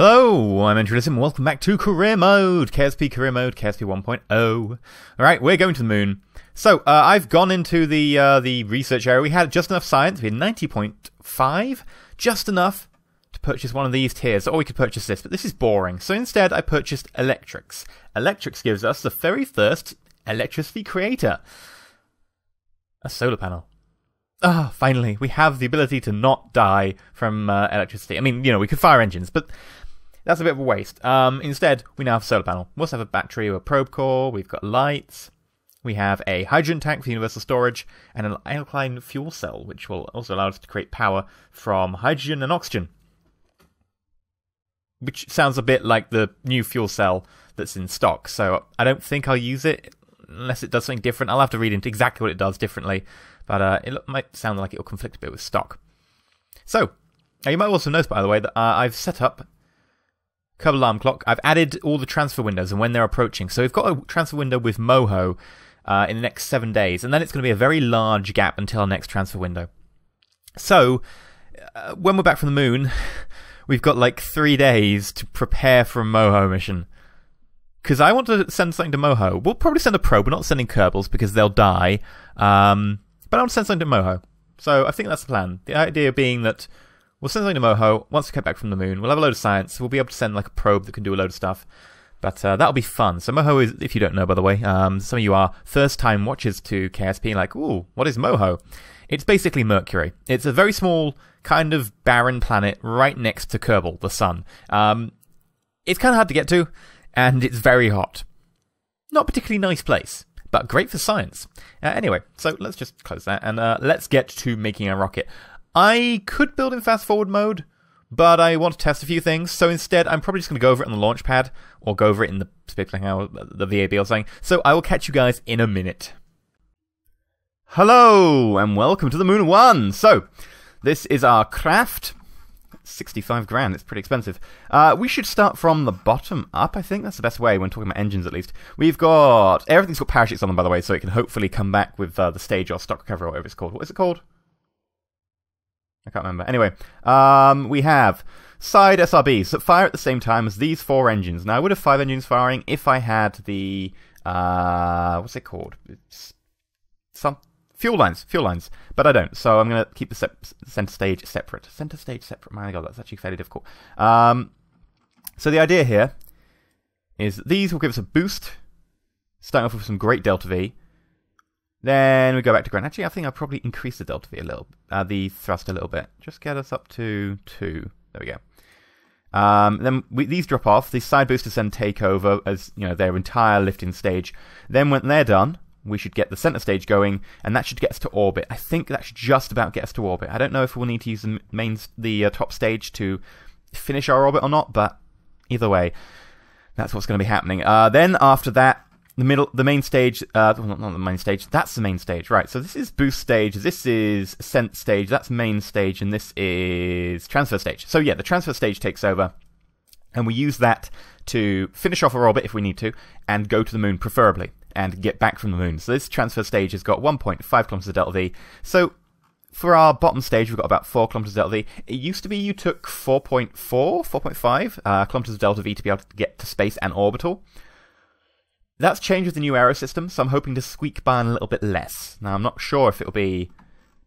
Hello, I'm Andrew and welcome back to Career Mode, KSP Career Mode, KSP 1.0. Alright, we're going to the moon. So, uh, I've gone into the uh, the research area. We had just enough science, we had 90.5, just enough to purchase one of these tiers, or we could purchase this, but this is boring. So instead, I purchased Electrics. Electrics gives us the very first electricity creator. A solar panel. Ah, finally, we have the ability to not die from uh, electricity. I mean, you know, we could fire engines, but that's a bit of a waste. Um, instead, we now have a solar panel. We also have a battery or a probe core. We've got lights. We have a hydrogen tank for universal storage and an alkaline fuel cell, which will also allow us to create power from hydrogen and oxygen. Which sounds a bit like the new fuel cell that's in stock. So I don't think I'll use it unless it does something different. I'll have to read into exactly what it does differently but uh, it might sound like it will conflict a bit with stock. So, you might also notice, by the way, that uh, I've set up Kerbal Alarm Clock. I've added all the transfer windows and when they're approaching. So we've got a transfer window with Moho uh, in the next seven days, and then it's going to be a very large gap until our next transfer window. So, uh, when we're back from the moon, we've got like three days to prepare for a Moho mission. Because I want to send something to Moho. We'll probably send a probe. We're not sending Kerbals because they'll die. Um, but I want to send something to Moho. So I think that's the plan. The idea being that we'll send something to Moho once we get back from the moon. We'll have a load of science. We'll be able to send like a probe that can do a load of stuff. But uh, that'll be fun. So Moho is, if you don't know, by the way, um, some of you are first-time watchers to KSP, like, ooh, what is Moho? It's basically Mercury. It's a very small, kind of barren planet right next to Kerbol, the sun. Um, it's kind of hard to get to, and it's very hot. Not particularly nice place but great for science. Uh, anyway, so let's just close that and uh, let's get to making a rocket. I could build in fast forward mode, but I want to test a few things. So instead, I'm probably just going to go over it on the launch pad or go over it in the space the VAB or something. So I will catch you guys in a minute. Hello and welcome to the Moon One. So this is our craft. 65 grand. It's pretty expensive. Uh, we should start from the bottom up, I think. That's the best way when talking about engines, at least. We've got. Everything's got parachutes on them, by the way, so it can hopefully come back with uh, the stage or stock recovery or whatever it's called. What is it called? I can't remember. Anyway, um, we have side SRBs that fire at the same time as these four engines. Now, I would have five engines firing if I had the. Uh, what's it called? It's some fuel lines, fuel lines. But I don't, so I'm going to keep the center stage separate. Center stage separate. My God, that's actually fairly difficult. Um, so the idea here is these will give us a boost, starting off with some great delta V. Then we go back to ground. Actually, I think I'll probably increase the delta V a little, uh, the thrust a little bit. Just get us up to two. There we go. Um, then we, these drop off. These side boosters then take over as you know their entire lifting stage. Then when they're done, we should get the center stage going, and that should get us to orbit. I think that should just about get us to orbit. I don't know if we'll need to use the main, the uh, top stage to finish our orbit or not, but either way, that's what's going to be happening. Uh, then after that, the middle, the main stage, uh, not, not the main stage, that's the main stage, right? So this is boost stage, this is ascent stage, that's main stage, and this is transfer stage. So yeah, the transfer stage takes over, and we use that to finish off our orbit if we need to, and go to the moon preferably and get back from the moon. So this transfer stage has got 1.5 kilometers of delta V. So for our bottom stage, we've got about 4 kilometers delta V. It used to be you took 4.4, 4.5 uh, kilometers of delta V to be able to get to space and orbital. That's changed with the new aero system, so I'm hoping to squeak by a little bit less. Now, I'm not sure if it'll be,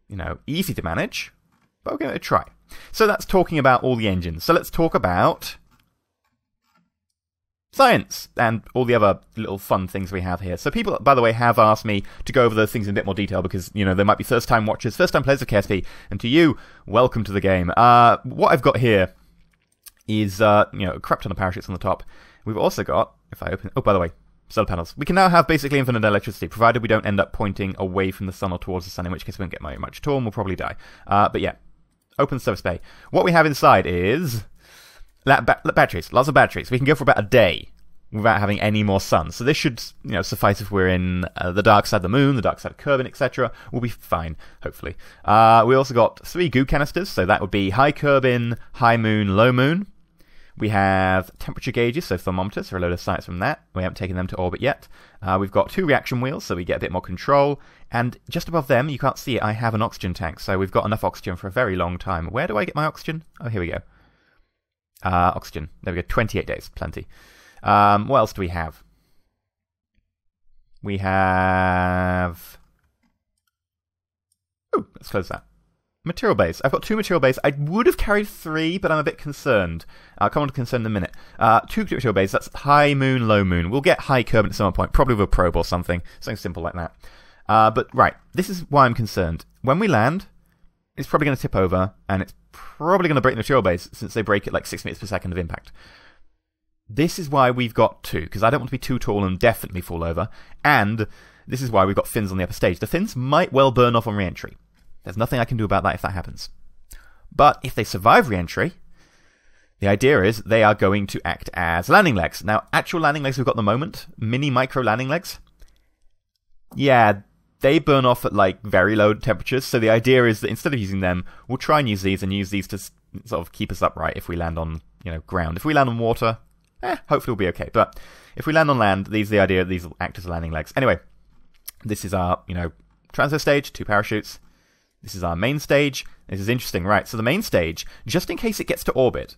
you know, easy to manage, but we'll give it a try. So that's talking about all the engines. So let's talk about science and all the other little fun things we have here. So people, by the way, have asked me to go over those things in a bit more detail because, you know, there might be first time watchers, first time players of KSP, and to you, welcome to the game. Uh, what I've got here is, uh, you know, a crap ton of parachutes on the top. We've also got, if I open, oh, by the way, solar panels. We can now have basically infinite electricity, provided we don't end up pointing away from the sun or towards the sun, in which case we won't get very much at all and we'll probably die. Uh, but yeah, open service bay. What we have inside is batteries, lots of batteries. We can go for about a day without having any more sun. So this should, you know, suffice if we're in uh, the dark side of the moon, the dark side of Kerbin, etc. We'll be fine, hopefully. Uh, we also got three goo canisters, so that would be high Kerbin, high moon, low moon. We have temperature gauges, so thermometers, so a load of science from that. We haven't taken them to orbit yet. Uh, we've got two reaction wheels, so we get a bit more control. And just above them, you can't see it, I have an oxygen tank, so we've got enough oxygen for a very long time. Where do I get my oxygen? Oh, here we go. Uh, oxygen. There we go. 28 days. Plenty. Um, what else do we have? We have. Oh, let's close that. Material base. I've got two material base. I would have carried three, but I'm a bit concerned. I'll come on to concern in a minute. Uh, two material base. That's high moon, low moon. We'll get high Kerbin at some point, probably with a probe or something. Something simple like that. Uh, but right, this is why I'm concerned. When we land, it's probably going to tip over, and it's probably going to break the material base since they break it like six meters per second of impact. This is why we've got two, because I don't want to be too tall and definitely fall over. And this is why we've got fins on the upper stage. The fins might well burn off on re entry. There's nothing I can do about that if that happens. But if they survive re entry, the idea is they are going to act as landing legs. Now, actual landing legs we've got at the moment, mini micro landing legs, yeah, they burn off at like very low temperatures. So the idea is that instead of using them, we'll try and use these and use these to sort of keep us upright if we land on you know ground. If we land on water, eh, hopefully we'll be okay. But if we land on land, these the idea. These will act as landing legs. Anyway, this is our you know transfer stage, two parachutes. This is our main stage. This is interesting, right? So the main stage, just in case it gets to orbit,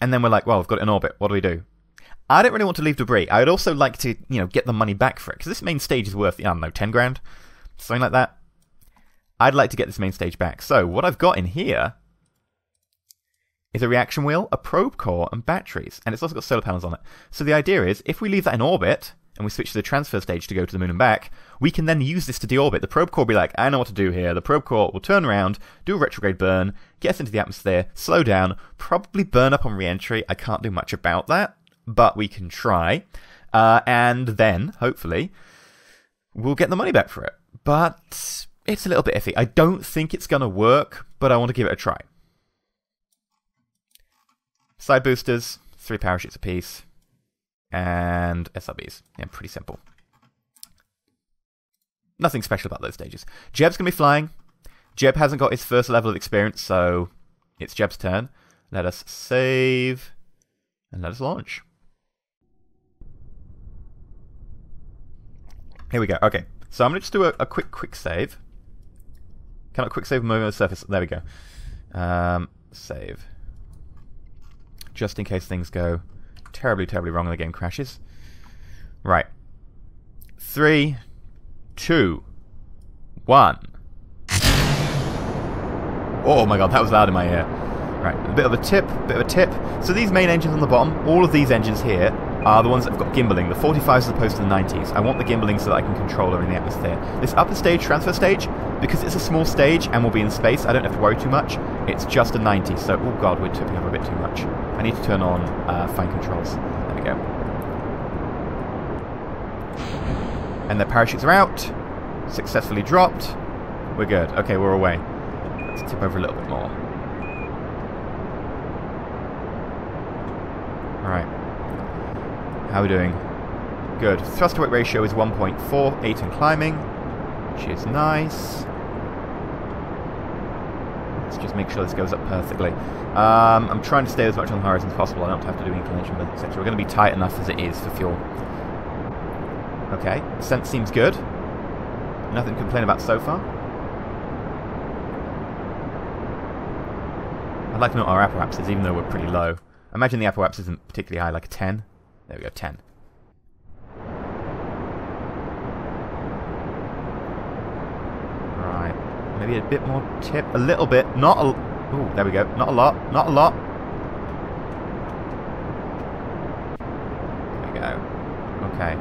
and then we're like, well, we've got it in orbit. What do we do? I don't really want to leave debris. I would also like to, you know, get the money back for it because this main stage is worth, I don't know, ten grand, something like that. I'd like to get this main stage back. So what I've got in here is a reaction wheel, a probe core, and batteries, and it's also got solar panels on it. So the idea is, if we leave that in orbit, and we switch to the transfer stage to go to the moon and back, we can then use this to deorbit. The probe core will be like, I know what to do here. The probe core will turn around, do a retrograde burn, get us into the atmosphere, slow down, probably burn up on re-entry. I can't do much about that, but we can try. Uh, and then, hopefully, we'll get the money back for it. But it's a little bit iffy. I don't think it's going to work, but I want to give it a try. Side boosters, three parachutes apiece and SRBs. Yeah, pretty simple. Nothing special about those stages. Jeb's going to be flying. Jeb hasn't got his first level of experience, so it's Jeb's turn. Let us save and let us launch. Here we go. Okay, so I'm going to just do a, a quick, quick save. Can I quick save moving on the surface? There we go. Um, save. Just in case things go terribly, terribly wrong and the game crashes. Right. Three, two, one. Oh my god, that was loud in my ear. Right, a bit of a tip, bit of a tip. So these main engines on the bottom, all of these engines here are the ones that have got gimbaling, the 45s as opposed to the 90s. I want the gimbaling so that I can control her in the atmosphere. This upper stage, transfer stage, because it's a small stage and we'll be in space, I don't have to worry too much. It's just a 90, so, oh god, we're tipping over a bit too much. I need to turn on uh, fine controls. There we go. And the parachutes are out. Successfully dropped. We're good. Okay, we're away. Let's tip over a little bit more. Alright. How are we doing? Good. Thrust to weight ratio is 1.48 in climbing, which is nice. Just make sure this goes up perfectly. Um, I'm trying to stay as much on the horizon as possible. I don't have to do inclination bends, etc. We're going to be tight enough as it is for fuel. Okay, scent seems good. Nothing to complain about so far. I'd like to know what our apoaps is, even though we're pretty low. Imagine the apoaps isn't particularly high, like a 10. There we go, 10. Right. Maybe a bit more tip. A little bit. Not a... Ooh, there we go. Not a lot. Not a lot. There we go. Okay.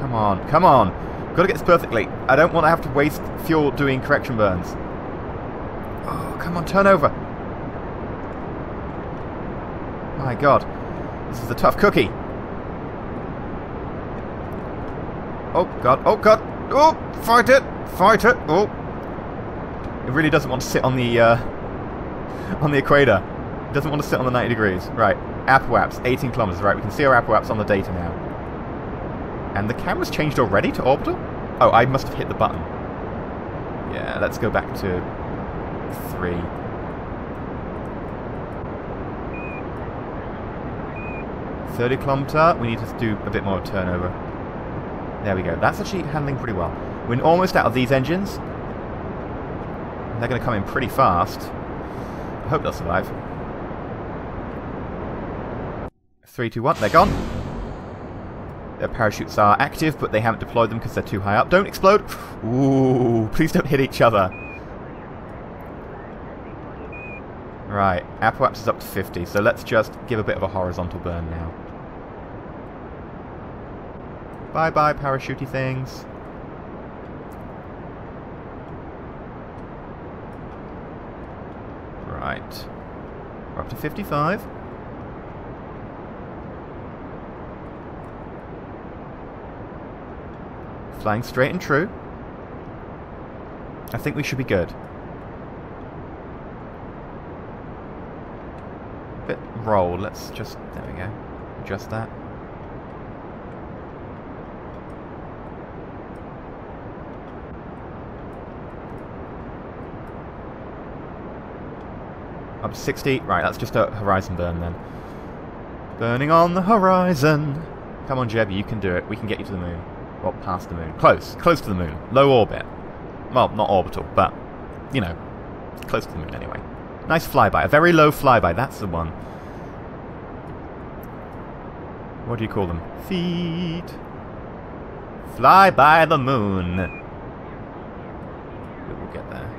Come on. Come on. Gotta get this perfectly. I don't want to have to waste fuel doing correction burns. Oh, come on. Turn over. My god. This is a tough cookie. Oh god, oh god, oh, fight it, fight it, oh. It really doesn't want to sit on the, uh, on the equator. It doesn't want to sit on the 90 degrees. Right, apoaps, 18 kilometers, right, we can see our apoaps on the data now. And the camera's changed already to orbital? Oh, I must have hit the button. Yeah, let's go back to 3. 30 kilometer, we need to do a bit more turnover. There we go. That's actually handling pretty well. We're almost out of these engines. They're going to come in pretty fast. I hope they'll survive. Three, two, one. They're gone. Their parachutes are active, but they haven't deployed them because they're too high up. Don't explode! Ooh, please don't hit each other. Right, apoaps is up to 50, so let's just give a bit of a horizontal burn now. Bye-bye, parachutey things. Right. We're up to 55. Flying straight and true. I think we should be good. Bit roll. Let's just... There we go. Adjust that. Up to 60. Right, that's just a horizon burn then. Burning on the horizon. Come on, Jeb, you can do it. We can get you to the moon. Well, past the moon. Close. Close to the moon. Low orbit. Well, not orbital, but, you know, close to the moon anyway. Nice flyby. A very low flyby. That's the one. What do you call them? Feet. Fly by the moon. We'll get there.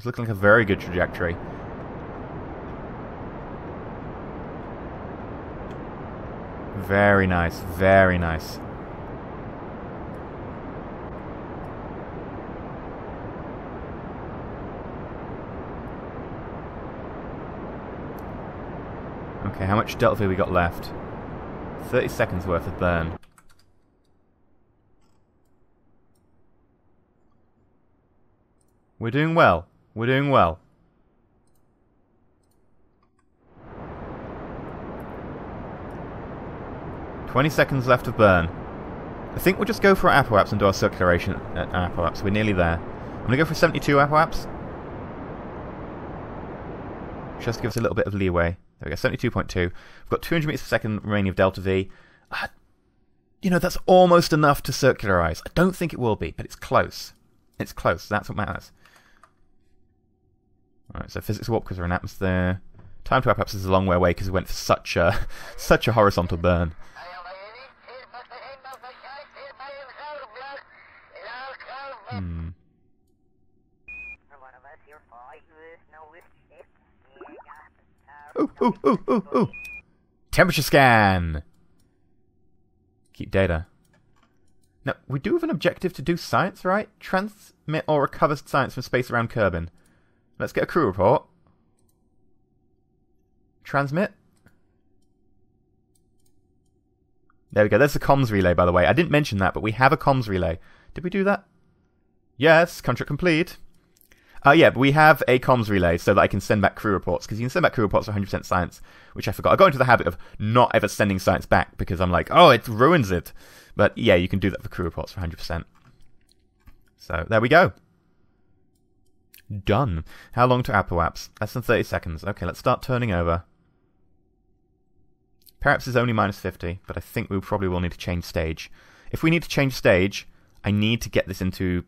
It's looking like a very good trajectory. Very nice, very nice. Okay, how much delta we got left? 30 seconds worth of burn. We're doing well. We're doing well. Twenty seconds left of burn. I think we'll just go for our apoaps and do our circulation at apoaps. We're nearly there. I'm going to go for 72 apoaps. Just give us a little bit of leeway. There we go, 72.2. We've got 200 meters per second remaining of delta V. Uh, you know, that's almost enough to circularize. I don't think it will be, but it's close. It's close. That's what matters. Alright, so physics warp because we're in atmosphere. Time to apoaps is a long way away because we went for such a, such a horizontal burn. Hmm. Ooh, ooh, ooh, ooh, ooh. Temperature scan. Keep data. Now, we do have an objective to do science, right? Transmit or recover science from space around Kerbin. Let's get a crew report. Transmit. There we go. There's the comms relay, by the way. I didn't mention that, but we have a comms relay. Did we do that? Yes, contract complete. Uh, yeah, we have a comms relay so that I can send back crew reports, because you can send back crew reports for 100% science, which I forgot. I got into the habit of not ever sending science back, because I'm like, oh, it ruins it. But yeah, you can do that for crew reports for 100%. So, there we go. Done. How long to apoaps? Less than 30 seconds. Okay, let's start turning over. Periaps is only minus 50, but I think we probably will need to change stage. If we need to change stage, I need to get this into...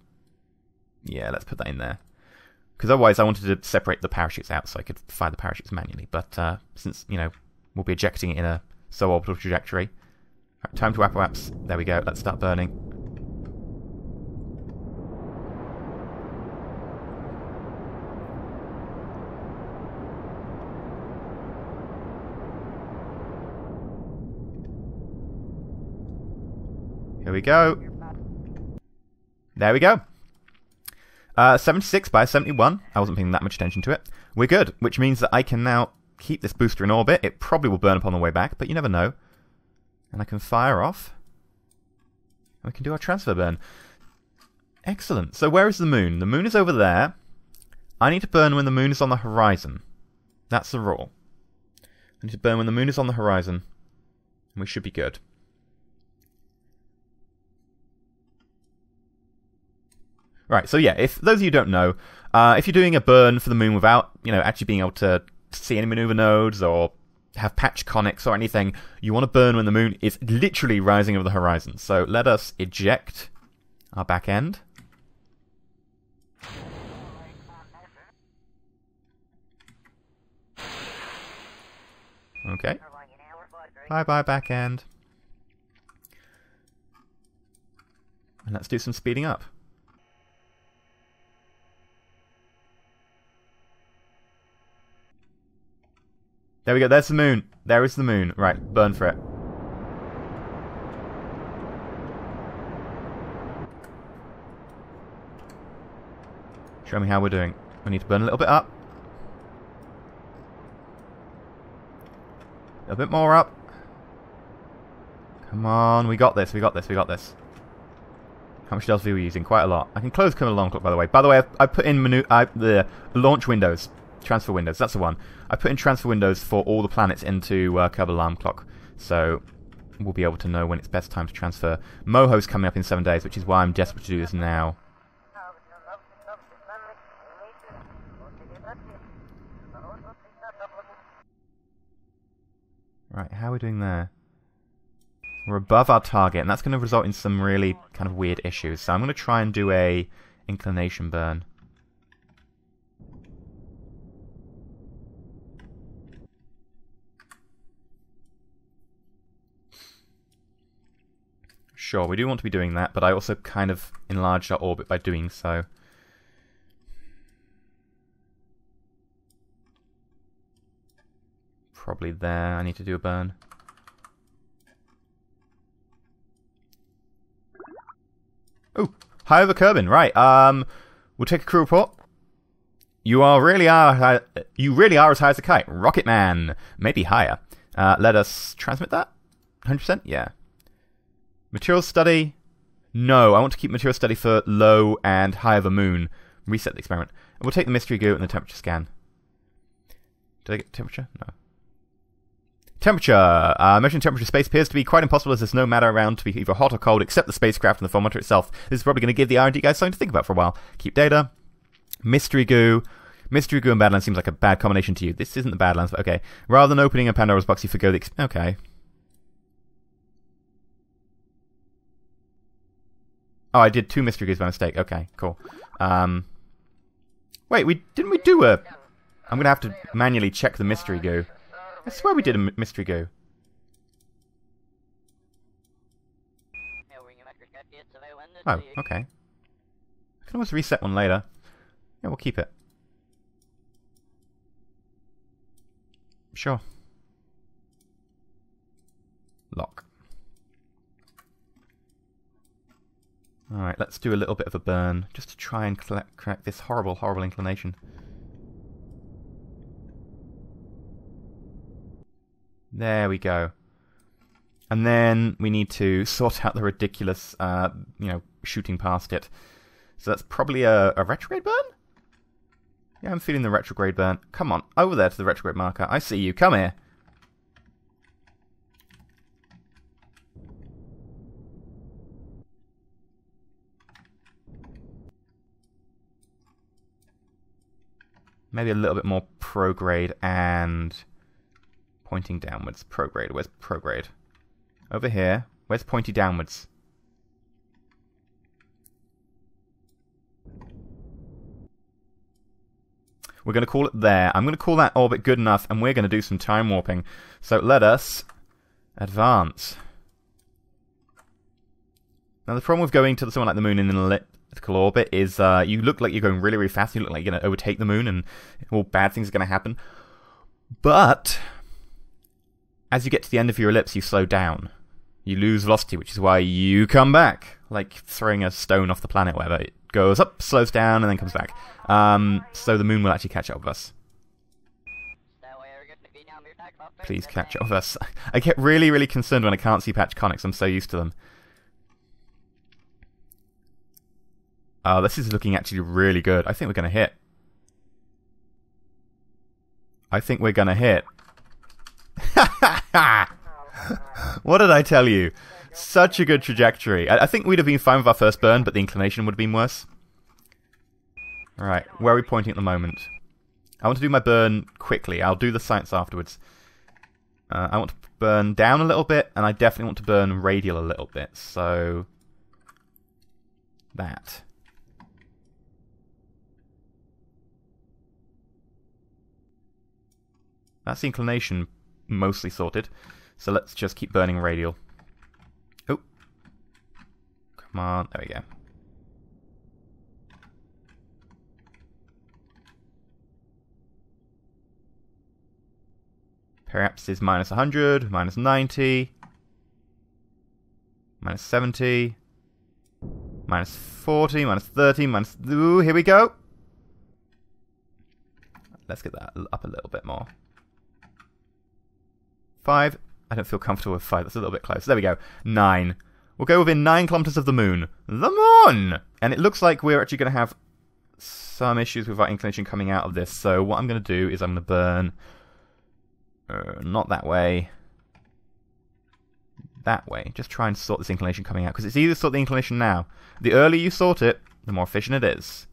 Yeah, let's put that in there. Because otherwise I wanted to separate the parachutes out so I could fire the parachutes manually. But uh, since, you know, we'll be ejecting it in a suborbital trajectory. Right, time to apoaps. There we go. Let's start burning. Here we go. There we go. Uh, 76 by 71. I wasn't paying that much attention to it. We're good, which means that I can now keep this booster in orbit. It probably will burn upon the way back, but you never know. And I can fire off. And we can do our transfer burn. Excellent. So where is the moon? The moon is over there. I need to burn when the moon is on the horizon. That's the rule. I need to burn when the moon is on the horizon. And we should be good. Right. So yeah, if those of you don't know, uh, if you're doing a burn for the moon without you know actually being able to see any maneuver nodes or have patch conics or anything, you want to burn when the moon is literally rising over the horizon. So let us eject our back end. Okay. Bye bye, back end. And let's do some speeding up. There we go, there's the moon. There is the moon. Right, burn for it. Show me how we're doing. We need to burn a little bit up. A bit more up. Come on, we got this, we got this, we got this. How much V are we using? Quite a lot. I can close Kerbal Alarm Clock, by the way. By the way, I've, I put in menu, I, the launch windows, transfer windows, that's the one. I put in transfer windows for all the planets into uh, Kerbal Alarm Clock. So we'll be able to know when it's best time to transfer. Moho's coming up in seven days, which is why I'm desperate to do this now. Right, how are we doing there? We're above our target, and that's going to result in some really kind of weird issues. So I'm going to try and do a inclination burn. Sure, we do want to be doing that, but I also kind of enlarged our orbit by doing so. Probably there. I need to do a burn. Oh, high over Kerbin. Right. Um, we'll take a crew report. You are really are you really are as high as a kite, Rocket Man. Maybe higher. Uh, let us transmit that. Hundred percent. Yeah. Material study. No, I want to keep material study for low and high over moon. Reset the experiment. And we'll take the mystery goo and the temperature scan. Did I get temperature? No. Temperature. Uh, measuring temperature of space appears to be quite impossible as there's no matter around to be either hot or cold except the spacecraft and the thermometer itself. This is probably going to give the R&D guys something to think about for a while. Keep data. Mystery goo. Mystery goo and Badlands seems like a bad combination to you. This isn't the Badlands, but okay. Rather than opening a Pandora's box, you forgo the... Okay. Oh, I did two mystery goos by mistake. Okay, cool. Um, wait, we didn't we do a... I'm to have to manually check the mystery goo. I swear we did a mystery go. Oh, okay. I can always reset one later. Yeah, we'll keep it. Sure. Lock. Alright, let's do a little bit of a burn, just to try and crack this horrible, horrible inclination. There we go. And then we need to sort out the ridiculous, uh, you know, shooting past it. So that's probably a, a retrograde burn? Yeah, I'm feeling the retrograde burn. Come on, over there to the retrograde marker. I see you. Come here. Maybe a little bit more prograde and Pointing downwards. Prograde. Where's prograde? Over here. Where's pointy downwards? We're going to call it there. I'm going to call that orbit good enough, and we're going to do some time warping. So let us advance. Now, the problem with going to someone like the moon in an elliptical orbit is uh, you look like you're going really, really fast. You look like you're going to overtake the moon, and all bad things are going to happen. But as you get to the end of your ellipse, you slow down. You lose velocity, which is why you come back, like throwing a stone off the planet, whatever. It goes up, slows down, and then comes back. Um, so the moon will actually catch up with us. Please catch up with us. I get really, really concerned when I can't see patch conics. I'm so used to them. Oh, this is looking actually really good. I think we're going to hit. I think we're going to hit. what did I tell you? Such a good trajectory. I, I, think we'd have been fine with our first burn, but the inclination would have been worse. Alright, where are we pointing at the moment? I want to do my burn quickly. I'll do the science afterwards. Uh, I want to burn down a little bit, and I definitely want to burn radial a little bit. So, that. That's the inclination mostly sorted. So let's just keep burning radial. Oh. Come on. There we go. Periaps is minus 100, minus 90, minus 70, minus 40, minus 30, minus... Ooh, here we go! Let's get that up a little bit more. 5. I don't feel comfortable with 5. That's a little bit close. There we go. 9. We'll go within 9 kilometers of the moon. The moon! And it looks like we're actually going to have some issues with our inclination coming out of this. So what I'm going to do is I'm going to burn uh, not that way. That way. Just try and sort this inclination coming out. Because it's easier to sort the inclination now. The earlier you sort it, the more efficient it is.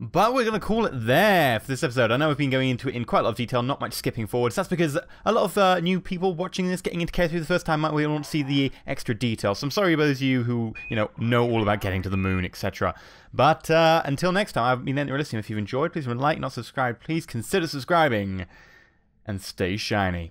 But we're going to call it there for this episode. I know we've been going into it in quite a lot of detail, not much skipping forwards. That's because a lot of uh, new people watching this, getting into KS for the first time, might want to see the extra details. So I'm sorry about those of you who, you know, know all about getting to the moon, etc. But uh, until next time, I've been listening. If you've enjoyed, please remember to like, not subscribe. Please consider subscribing and stay shiny.